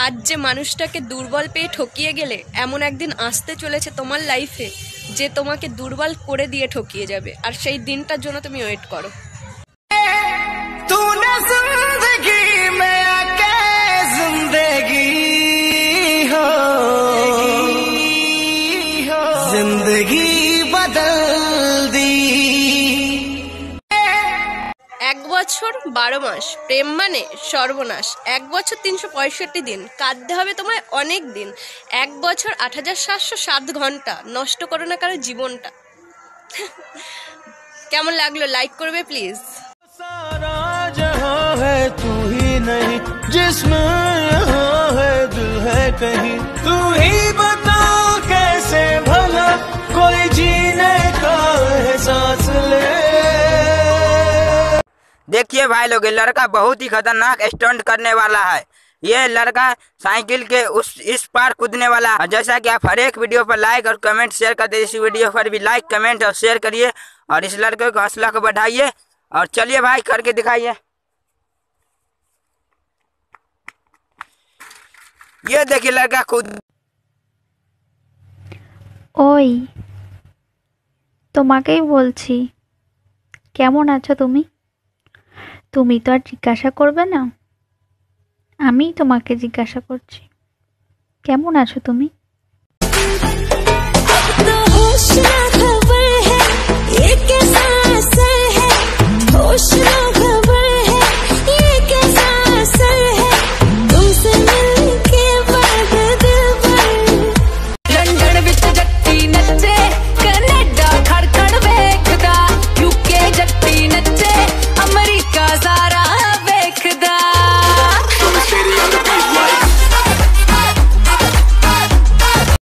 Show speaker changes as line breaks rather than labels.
আজ যে মানুষটাকে দুর্বল পেয়ে ঠকিয়ে গেলে এমন একদিন আসতে চলেছে তোমার লাইফে যে তোমাকে দুর্বল করে দিয়ে ঠকিয়ে যাবে আর সেই দিনটার জন্য তুমি ওয়েট করো
तूने जिंदगी में आके जिंदगी हो जिंदगी बदल दी
বারো মাস প্রেম মানে সর্বনাশ এক বছর তিনশো পঁয়ষট্টি দিন কাঁদতে হবে তোমায় অনেক দিন এক বছর আট হাজার সাতশো সাত ঘন্টা নষ্ট করো না কারো জীবনটা কেমন লাগলো লাইক করবে প্লিজ
सारा जहां है तू ही नहीं जिसमें यहाँ है दिल है कहीं तू ही बता कैसे भला
देखिए भाई लोग ये लड़का बहुत ही खतरनाक स्टंट करने वाला है ये लड़का साइकिल के उस इस पार कूदने वाला है जैसा कि आप हर एक वीडियो पर लाइक और कमेंट शेयर करते हैं इस वीडियो पर भी लाइक कमेंट और शेयर करिए और इस लड़के को हौसला को बढ़ाइए और चलिए भाई करके दिखाइए ये देखिए लड़का कूद
ওই তোমাকেই বলছি কেমন আছো তুমি তুমি তো আর জিজ্ঞাসা করবে না। আমি তোমাকে জিজ্ঞাসা করছি। কেমন আছো তুমি?